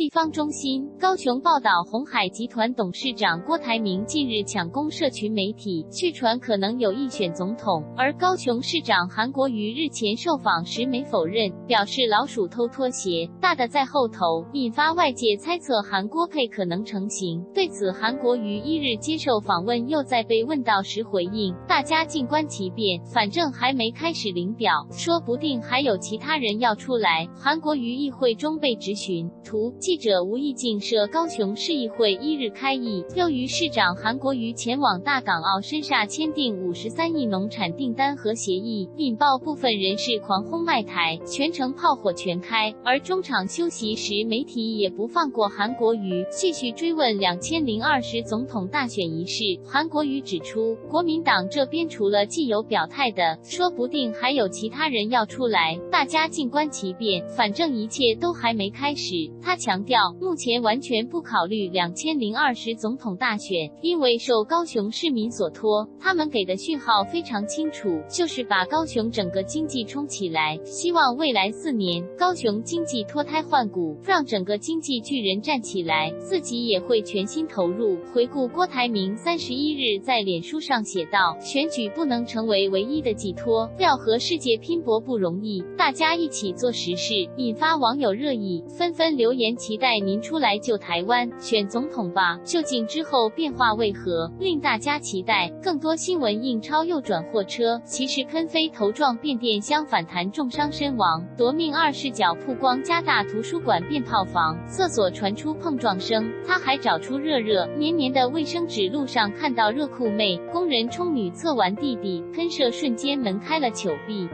地方中心，高雄报道，红海集团董事长郭台铭近日抢攻社群媒体，据传可能有意选总统。而高雄市长韩国瑜日前受访时没否认，表示老鼠偷拖鞋，大的在后头，引发外界猜测韩郭配可能成型。对此，韩国瑜一日接受访问，又在被问到时回应：“大家静观其变，反正还没开始领表，说不定还有其他人要出来。”韩国瑜议会中被质询，图。记者无意镜摄高雄市议会一日开议，又于市长韩国瑜前往大港澳深厦签订五十三亿农产订单和协议，引爆部分人士狂轰卖台，全程炮火全开。而中场休息时，媒体也不放过韩国瑜，继续追问两千零二十总统大选一事。韩国瑜指出，国民党这边除了既有表态的，说不定还有其他人要出来，大家静观其变，反正一切都还没开始。他强。强调目前完全不考虑两千零二十总统大选，因为受高雄市民所托，他们给的讯号非常清楚，就是把高雄整个经济冲起来，希望未来四年高雄经济脱胎换骨，让整个经济巨人站起来，自己也会全心投入。回顾郭台铭三十一日在脸书上写道：“选举不能成为唯一的寄托，要和世界拼搏不容易，大家一起做实事。”引发网友热议，纷纷留言。期待您出来救台湾，选总统吧！究竟之后变化为何，令大家期待？更多新闻：印钞右转货车，骑士喷飞头撞变电箱反弹重伤身亡；夺命二视角曝光加大图书馆变炮房，厕所传出碰撞声。他还找出热热黏黏的卫生纸，路上看到热裤妹工人冲女厕完弟弟喷射瞬间门开了糗毙。